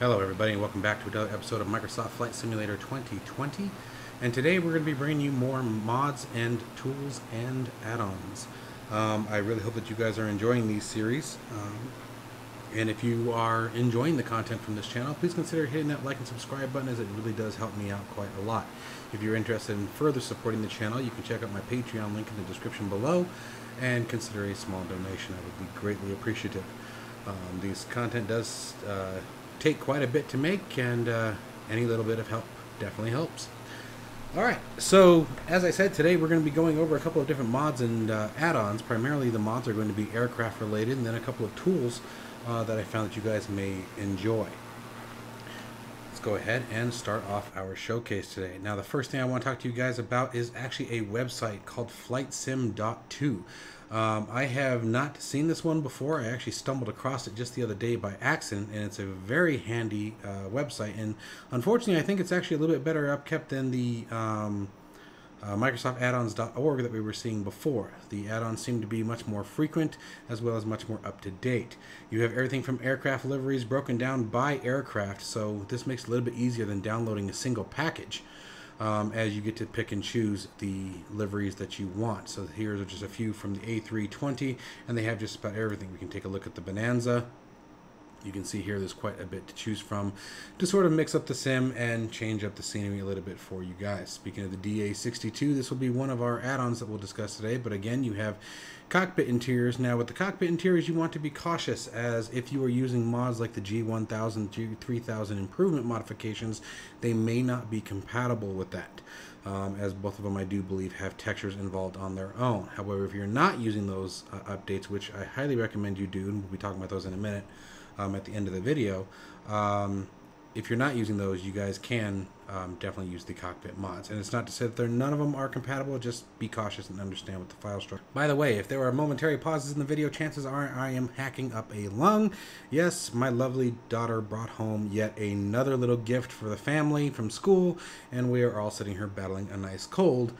Hello everybody and welcome back to another episode of Microsoft Flight Simulator 2020 and today we're going to be bringing you more mods and tools and add-ons. Um, I really hope that you guys are enjoying these series um, and if you are enjoying the content from this channel please consider hitting that like and subscribe button as it really does help me out quite a lot. If you're interested in further supporting the channel you can check out my Patreon link in the description below and consider a small donation. I would be greatly appreciative. Um, these content does uh, take quite a bit to make, and uh, any little bit of help definitely helps. All right, so as I said, today we're going to be going over a couple of different mods and uh, add-ons. Primarily, the mods are going to be aircraft related, and then a couple of tools uh, that I found that you guys may enjoy. Let's go ahead and start off our showcase today. Now, the first thing I want to talk to you guys about is actually a website called FlightSim.to. Um, I have not seen this one before. I actually stumbled across it just the other day by accident, and it's a very handy uh, website. And unfortunately, I think it's actually a little bit better upkept than the um, uh, Microsoft addons.org that we were seeing before. The add-ons seem to be much more frequent as well as much more up to date. You have everything from aircraft liveries broken down by aircraft, so this makes it a little bit easier than downloading a single package um, as you get to pick and choose the liveries that you want. So here's just a few from the A320, and they have just about everything. We can take a look at the Bonanza. You can see here there's quite a bit to choose from to sort of mix up the sim and change up the scenery a little bit for you guys. Speaking of the DA62, this will be one of our add-ons that we'll discuss today, but again, you have cockpit interiors. Now with the cockpit interiors, you want to be cautious as if you are using mods like the G1000, G3000 improvement modifications, they may not be compatible with that. Um, as both of them I do believe have textures involved on their own. However, if you're not using those uh, updates, which I highly recommend you do, and we'll be talking about those in a minute um, at the end of the video, um, if you're not using those, you guys can um, definitely use the cockpit mods. And it's not to say that none of them are compatible, just be cautious and understand what the file structure. By the way, if there are momentary pauses in the video, chances are I am hacking up a lung. Yes, my lovely daughter brought home yet another little gift for the family from school, and we are all sitting here battling a nice cold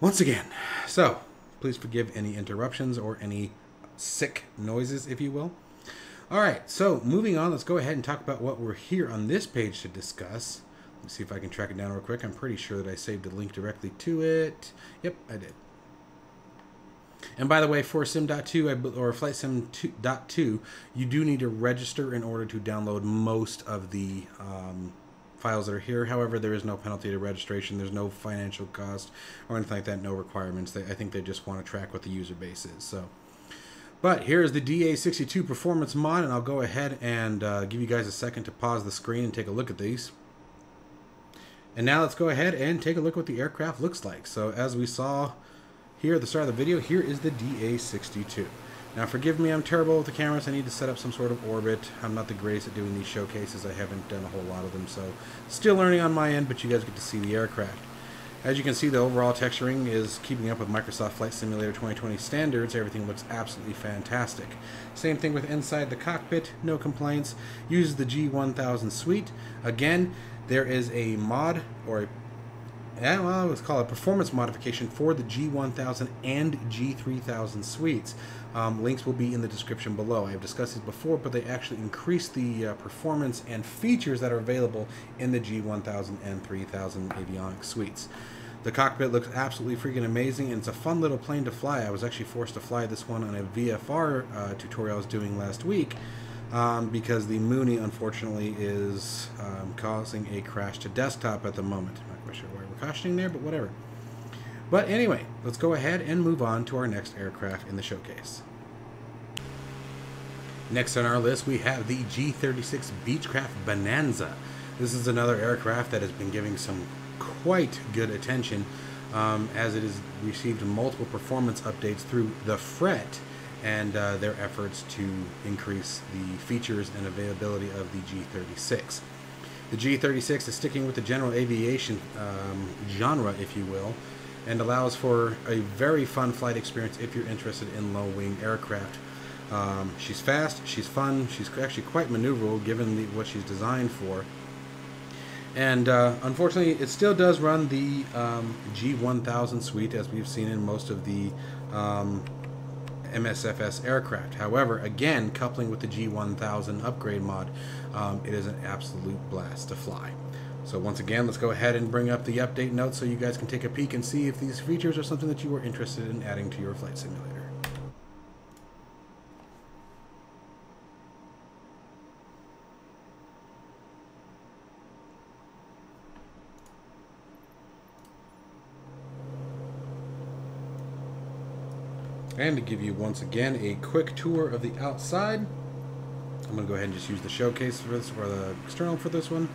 once again. So, please forgive any interruptions or any sick noises, if you will. All right, so moving on, let's go ahead and talk about what we're here on this page to discuss. Let me see if I can track it down real quick. I'm pretty sure that I saved a link directly to it. Yep, I did. And by the way, for Sim.to or Flight Sim.to, you do need to register in order to download most of the um, files that are here. However, there is no penalty to registration. There's no financial cost or anything like that. No requirements. They, I think they just want to track what the user base is. So. But here is the DA62 performance mod, and I'll go ahead and uh, give you guys a second to pause the screen and take a look at these. And now let's go ahead and take a look what the aircraft looks like. So as we saw here at the start of the video, here is the DA62. Now forgive me, I'm terrible with the cameras. I need to set up some sort of orbit. I'm not the greatest at doing these showcases. I haven't done a whole lot of them, so still learning on my end, but you guys get to see the aircraft. As you can see, the overall texturing is keeping up with Microsoft Flight Simulator 2020 standards. Everything looks absolutely fantastic. Same thing with inside the cockpit, no complaints. Uses the G1000 suite. Again, there is a mod or a yeah, well, let's call it performance modification for the G1000 and G3000 suites. Um, links will be in the description below. I have discussed these before, but they actually increase the uh, performance and features that are available in the G1000 and 3000 avionics suites. The cockpit looks absolutely freaking amazing, and it's a fun little plane to fly. I was actually forced to fly this one on a VFR uh, tutorial I was doing last week um, because the Mooney, unfortunately, is um, causing a crash to desktop at the moment. I'm not quite sure why we're cautioning there, but whatever. But anyway, let's go ahead and move on to our next aircraft in the showcase. Next on our list, we have the G-36 Beechcraft Bonanza. This is another aircraft that has been giving some quite good attention um, as it has received multiple performance updates through the Frett and uh, their efforts to increase the features and availability of the G36. The G36 is sticking with the general aviation um, genre, if you will, and allows for a very fun flight experience if you're interested in low wing aircraft. Um, she's fast, she's fun, she's actually quite maneuverable given the, what she's designed for. And uh, unfortunately, it still does run the um, G1000 suite as we've seen in most of the um, MSFS aircraft. However, again, coupling with the G1000 upgrade mod, um, it is an absolute blast to fly. So once again, let's go ahead and bring up the update notes so you guys can take a peek and see if these features are something that you are interested in adding to your flight simulator. And to give you once again a quick tour of the outside, I'm going to go ahead and just use the showcase for this, or the external for this one.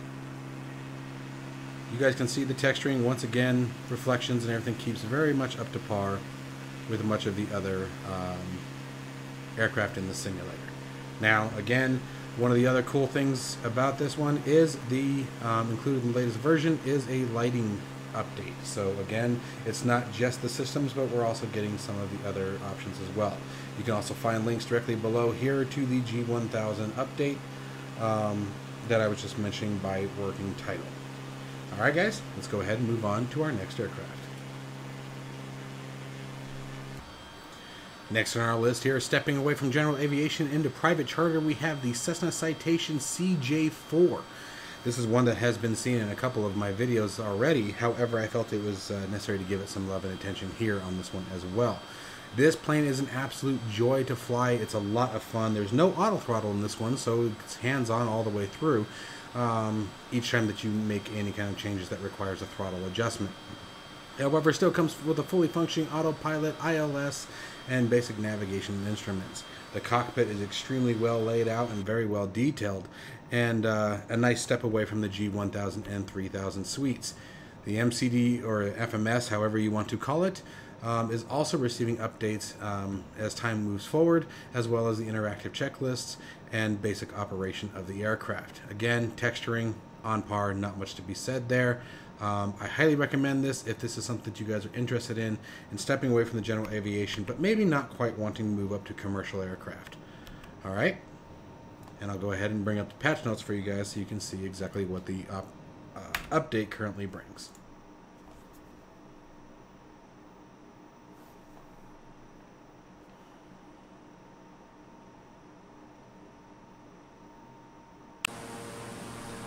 You guys can see the texturing, once again, reflections and everything keeps very much up to par with much of the other um, aircraft in the simulator. Now, again, one of the other cool things about this one is the, um, included in the latest version, is a lighting update. So again, it's not just the systems, but we're also getting some of the other options as well. You can also find links directly below here to the G1000 update um, that I was just mentioning by working title. Alright guys, let's go ahead and move on to our next aircraft. Next on our list here, stepping away from general aviation into private charter, we have the Cessna Citation CJ4. This is one that has been seen in a couple of my videos already. However, I felt it was uh, necessary to give it some love and attention here on this one as well. This plane is an absolute joy to fly. It's a lot of fun. There's no auto throttle in this one, so it's hands-on all the way through. Um, each time that you make any kind of changes that requires a throttle adjustment. However, still comes with a fully functioning autopilot, ILS, and basic navigation instruments. The cockpit is extremely well laid out and very well detailed, and uh, a nice step away from the G1000 and 3000 suites. The MCD or FMS, however you want to call it, um, is also receiving updates um, as time moves forward, as well as the interactive checklists and basic operation of the aircraft. Again, texturing on par, not much to be said there. Um, I highly recommend this if this is something that you guys are interested in, in stepping away from the general aviation, but maybe not quite wanting to move up to commercial aircraft. All right and I'll go ahead and bring up the patch notes for you guys so you can see exactly what the up, uh, update currently brings.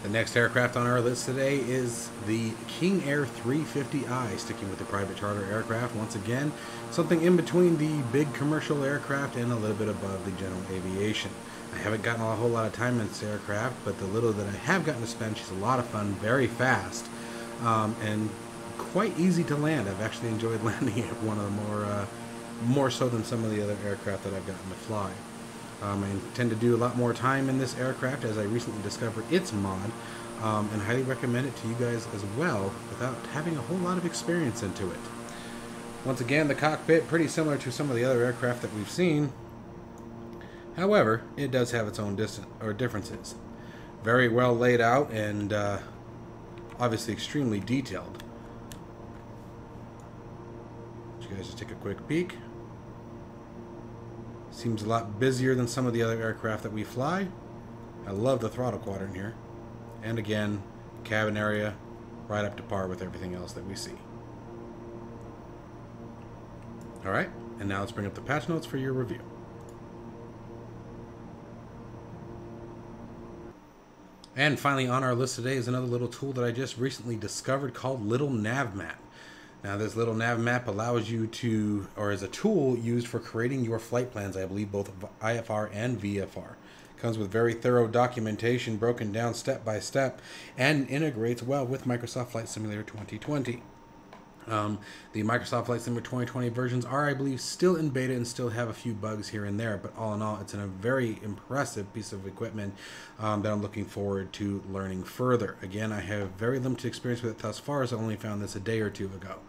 The next aircraft on our list today is the King Air 350i, sticking with the private charter aircraft once again, something in between the big commercial aircraft and a little bit above the general aviation. I haven't gotten a whole lot of time in this aircraft, but the little that I have gotten to spend, she's a lot of fun, very fast, um, and quite easy to land. I've actually enjoyed landing it one of the more, uh, more so than some of the other aircraft that I've gotten to fly. Um, I intend to do a lot more time in this aircraft as I recently discovered its mod, um, and highly recommend it to you guys as well without having a whole lot of experience into it. Once again, the cockpit pretty similar to some of the other aircraft that we've seen, However, it does have its own or differences. Very well laid out and uh, obviously extremely detailed. you guys just take a quick peek. Seems a lot busier than some of the other aircraft that we fly. I love the throttle quadrant here. And again, cabin area right up to par with everything else that we see. Alright, and now let's bring up the patch notes for your review. And finally on our list today is another little tool that I just recently discovered called Little Nav Map. Now this little nav map allows you to, or is a tool used for creating your flight plans, I believe both IFR and VFR. Comes with very thorough documentation broken down step by step and integrates well with Microsoft Flight Simulator 2020. Um, the Microsoft Flight Simulator 2020 versions are, I believe, still in beta and still have a few bugs here and there, but all in all, it's a very impressive piece of equipment um, that I'm looking forward to learning further. Again, I have very limited experience with it thus far, as I only found this a day or two ago.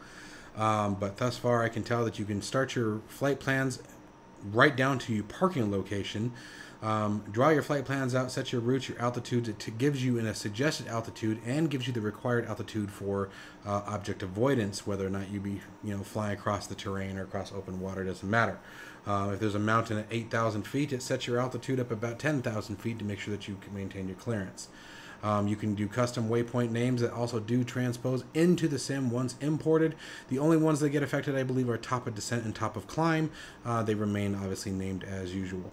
Um, but thus far, I can tell that you can start your flight plans right down to your parking location um, draw your flight plans out, set your routes, your altitude. It gives you in a suggested altitude and gives you the required altitude for uh, object avoidance, whether or not you be you know flying across the terrain or across open water doesn't matter. Uh, if there's a mountain at 8,000 feet, it sets your altitude up about 10,000 feet to make sure that you can maintain your clearance. Um, you can do custom waypoint names that also do transpose into the sim once imported. The only ones that get affected, I believe, are top of descent and top of climb. Uh, they remain obviously named as usual.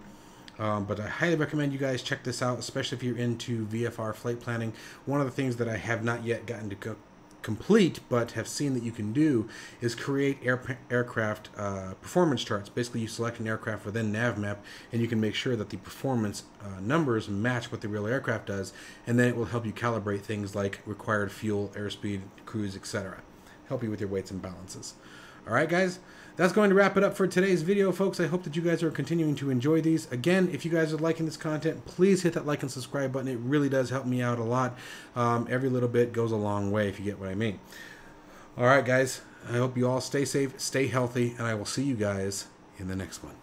Um, but I highly recommend you guys check this out, especially if you're into VFR flight planning. One of the things that I have not yet gotten to co- complete, but have seen that you can do, is create air, aircraft uh, performance charts. Basically, you select an aircraft within NavMap, and you can make sure that the performance uh, numbers match what the real aircraft does, and then it will help you calibrate things like required fuel, airspeed, cruise, etc. Help you with your weights and balances. All right, guys, that's going to wrap it up for today's video, folks. I hope that you guys are continuing to enjoy these. Again, if you guys are liking this content, please hit that like and subscribe button. It really does help me out a lot. Um, every little bit goes a long way, if you get what I mean. All right, guys, I hope you all stay safe, stay healthy, and I will see you guys in the next one.